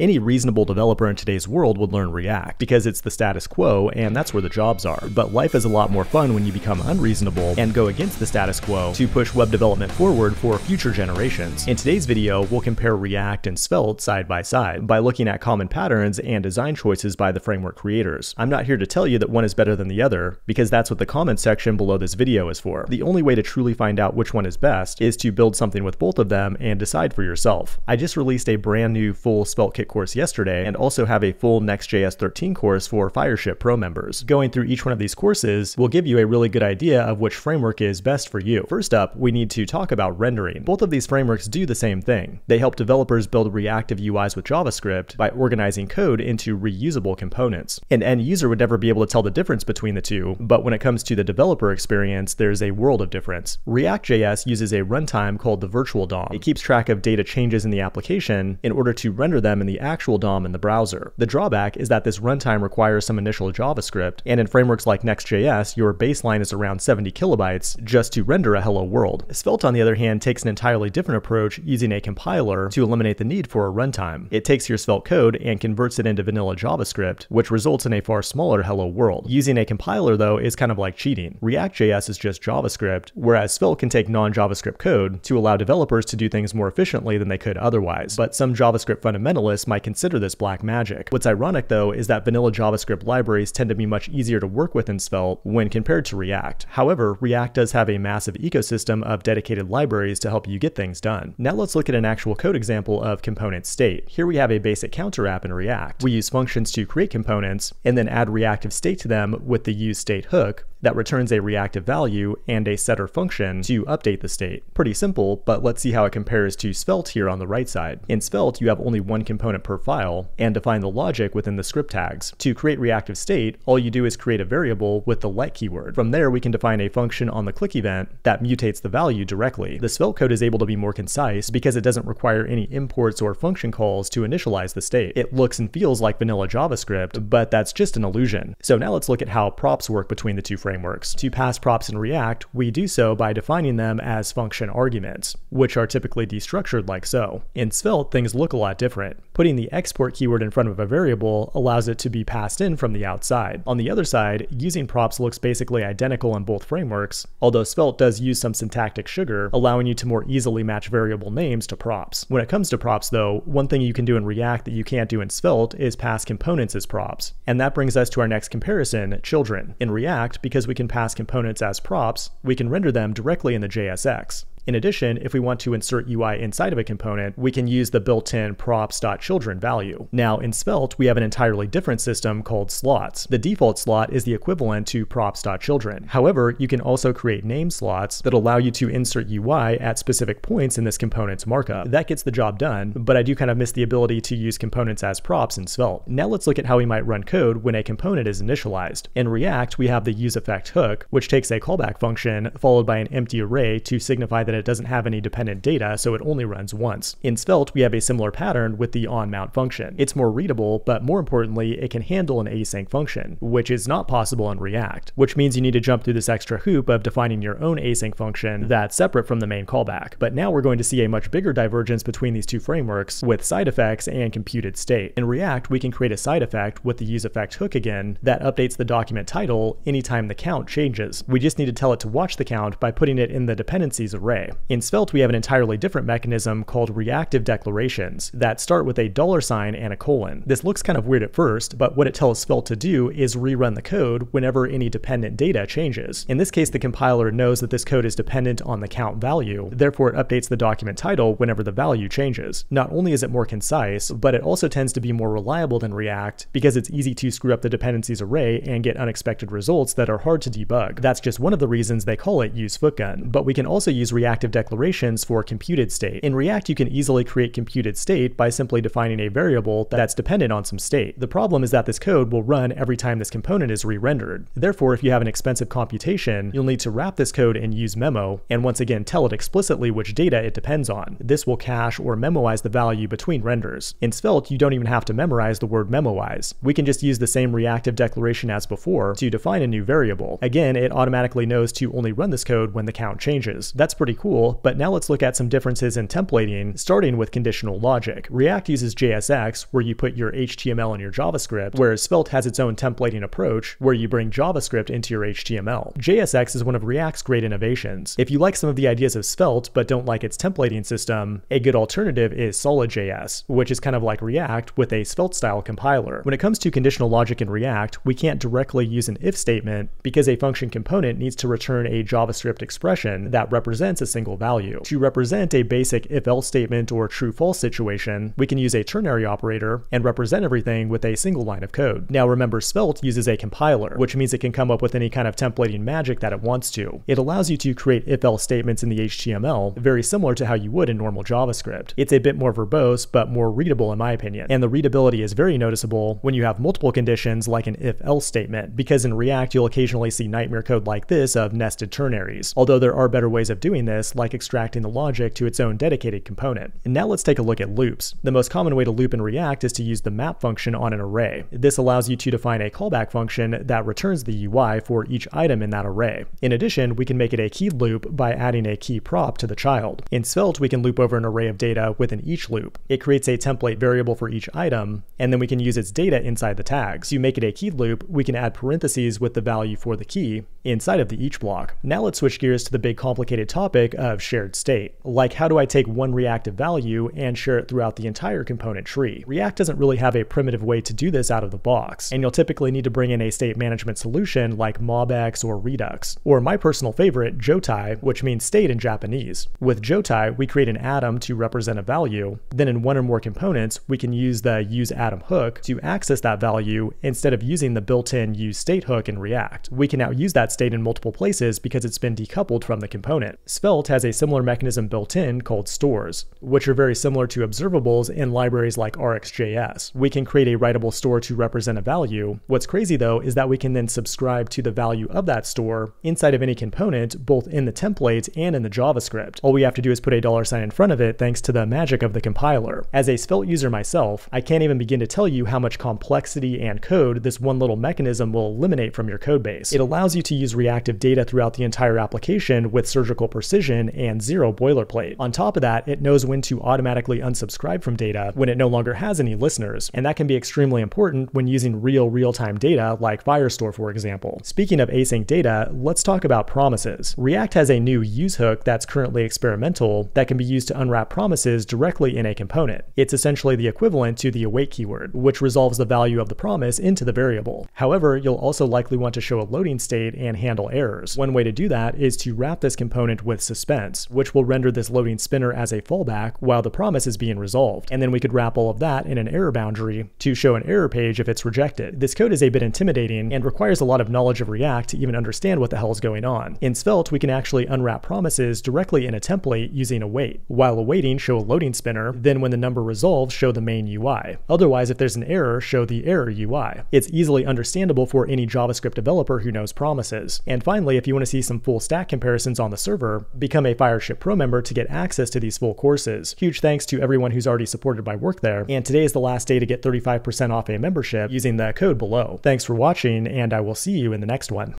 Any reasonable developer in today's world would learn React because it's the status quo and that's where the jobs are. But life is a lot more fun when you become unreasonable and go against the status quo to push web development forward for future generations. In today's video, we'll compare React and Svelte side by side by looking at common patterns and design choices by the framework creators. I'm not here to tell you that one is better than the other because that's what the comment section below this video is for. The only way to truly find out which one is best is to build something with both of them and decide for yourself. I just released a brand new full Svelte course yesterday and also have a full Next.js 13 course for Fireship Pro members. Going through each one of these courses will give you a really good idea of which framework is best for you. First up, we need to talk about rendering. Both of these frameworks do the same thing. They help developers build reactive UIs with JavaScript by organizing code into reusable components. An end user would never be able to tell the difference between the two, but when it comes to the developer experience, there's a world of difference. React.js uses a runtime called the virtual DOM. It keeps track of data changes in the application in order to render them in the actual DOM in the browser. The drawback is that this runtime requires some initial JavaScript, and in frameworks like Next.js, your baseline is around 70 kilobytes just to render a hello world. Svelte, on the other hand, takes an entirely different approach using a compiler to eliminate the need for a runtime. It takes your Svelte code and converts it into vanilla JavaScript, which results in a far smaller hello world. Using a compiler, though, is kind of like cheating. React.js is just JavaScript, whereas Svelte can take non-JavaScript code to allow developers to do things more efficiently than they could otherwise. But some JavaScript fundamentalists might consider this black magic. What's ironic though is that vanilla JavaScript libraries tend to be much easier to work with in Svelte when compared to React. However, React does have a massive ecosystem of dedicated libraries to help you get things done. Now let's look at an actual code example of component state. Here we have a basic counter app in React. We use functions to create components and then add reactive state to them with the useState hook that returns a reactive value and a setter function to update the state. Pretty simple, but let's see how it compares to Svelte here on the right side. In Svelte, you have only one component per file and define the logic within the script tags. To create reactive state, all you do is create a variable with the let keyword. From there, we can define a function on the click event that mutates the value directly. The Svelte code is able to be more concise because it doesn't require any imports or function calls to initialize the state. It looks and feels like vanilla JavaScript, but that's just an illusion. So now let's look at how props work between the two frameworks frameworks. To pass props in React, we do so by defining them as function arguments, which are typically destructured like so. In Svelte, things look a lot different. Putting the export keyword in front of a variable allows it to be passed in from the outside. On the other side, using props looks basically identical in both frameworks, although Svelte does use some syntactic sugar, allowing you to more easily match variable names to props. When it comes to props though, one thing you can do in React that you can't do in Svelte is pass components as props. And that brings us to our next comparison, children. In React, because because we can pass components as props, we can render them directly in the JSX. In addition, if we want to insert UI inside of a component, we can use the built-in props.children value. Now in Svelte, we have an entirely different system called slots. The default slot is the equivalent to props.children. However, you can also create name slots that allow you to insert UI at specific points in this component's markup. That gets the job done, but I do kind of miss the ability to use components as props in Svelte. Now let's look at how we might run code when a component is initialized. In React, we have the useEffect hook, which takes a callback function followed by an empty array to signify that that it doesn't have any dependent data, so it only runs once. In Svelte, we have a similar pattern with the onMount function. It's more readable, but more importantly, it can handle an async function, which is not possible in React, which means you need to jump through this extra hoop of defining your own async function that's separate from the main callback. But now we're going to see a much bigger divergence between these two frameworks with side effects and computed state. In React, we can create a side effect with the useEffect hook again that updates the document title anytime the count changes. We just need to tell it to watch the count by putting it in the dependencies array array. In Svelte, we have an entirely different mechanism called reactive declarations that start with a dollar sign and a colon. This looks kind of weird at first, but what it tells Svelte to do is rerun the code whenever any dependent data changes. In this case, the compiler knows that this code is dependent on the count value, therefore it updates the document title whenever the value changes. Not only is it more concise, but it also tends to be more reliable than React because it's easy to screw up the dependencies array and get unexpected results that are hard to debug. That's just one of the reasons they call it use footgun, but we can also use React reactive declarations for computed state. In React, you can easily create computed state by simply defining a variable that's dependent on some state. The problem is that this code will run every time this component is re-rendered. Therefore, if you have an expensive computation, you'll need to wrap this code in use memo, and once again tell it explicitly which data it depends on. This will cache or memoize the value between renders. In Svelte, you don't even have to memorize the word memoize. We can just use the same reactive declaration as before to define a new variable. Again, it automatically knows to only run this code when the count changes. That's pretty cool cool, but now let's look at some differences in templating, starting with conditional logic. React uses JSX, where you put your HTML and your JavaScript, whereas Svelte has its own templating approach, where you bring JavaScript into your HTML. JSX is one of React's great innovations. If you like some of the ideas of Svelte, but don't like its templating system, a good alternative is SolidJS, which is kind of like React with a Svelte-style compiler. When it comes to conditional logic in React, we can't directly use an if statement because a function component needs to return a JavaScript expression that represents a single value. To represent a basic if-else statement or true-false situation, we can use a ternary operator and represent everything with a single line of code. Now remember, Svelte uses a compiler, which means it can come up with any kind of templating magic that it wants to. It allows you to create if-else statements in the HTML, very similar to how you would in normal JavaScript. It's a bit more verbose, but more readable in my opinion. And the readability is very noticeable when you have multiple conditions like an if-else statement, because in React you'll occasionally see nightmare code like this of nested ternaries, although there are better ways of doing this, like extracting the logic to its own dedicated component. And now let's take a look at loops. The most common way to loop in React is to use the map function on an array. This allows you to define a callback function that returns the UI for each item in that array. In addition, we can make it a keyed loop by adding a key prop to the child. In Svelte, we can loop over an array of data within each loop. It creates a template variable for each item, and then we can use its data inside the tags. To make it a keyed loop, we can add parentheses with the value for the key inside of the each block. Now let's switch gears to the big complicated topic of shared state. Like how do I take one reactive value and share it throughout the entire component tree? React doesn't really have a primitive way to do this out of the box, and you'll typically need to bring in a state management solution like MobX or Redux, or my personal favorite, Jotai, which means state in Japanese. With Jotai, we create an atom to represent a value, then in one or more components, we can use the useAtom hook to access that value instead of using the built-in useState hook in React. We can now use that state in multiple places because it's been decoupled from the component. Svelte has a similar mechanism built in called stores, which are very similar to observables in libraries like RxJS. We can create a writable store to represent a value. What's crazy though is that we can then subscribe to the value of that store inside of any component, both in the template and in the JavaScript. All we have to do is put a dollar sign in front of it thanks to the magic of the compiler. As a Svelte user myself, I can't even begin to tell you how much complexity and code this one little mechanism will eliminate from your codebase. It allows you to use reactive data throughout the entire application with surgical and zero boilerplate. On top of that, it knows when to automatically unsubscribe from data when it no longer has any listeners, and that can be extremely important when using real real-time data like Firestore for example. Speaking of async data, let's talk about promises. React has a new use hook that's currently experimental that can be used to unwrap promises directly in a component. It's essentially the equivalent to the await keyword, which resolves the value of the promise into the variable. However, you'll also likely want to show a loading state and handle errors. One way to do that is to wrap this component with suspense, which will render this loading spinner as a fallback while the promise is being resolved. And then we could wrap all of that in an error boundary to show an error page if it's rejected. This code is a bit intimidating and requires a lot of knowledge of React to even understand what the hell is going on. In Svelte, we can actually unwrap promises directly in a template using await. While awaiting, show a loading spinner, then when the number resolves, show the main UI. Otherwise, if there's an error, show the error UI. It's easily understandable for any JavaScript developer who knows promises. And finally, if you want to see some full stack comparisons on the server, become a Fireship Pro member to get access to these full courses. Huge thanks to everyone who's already supported my work there, and today is the last day to get 35% off a membership using the code below. Thanks for watching, and I will see you in the next one.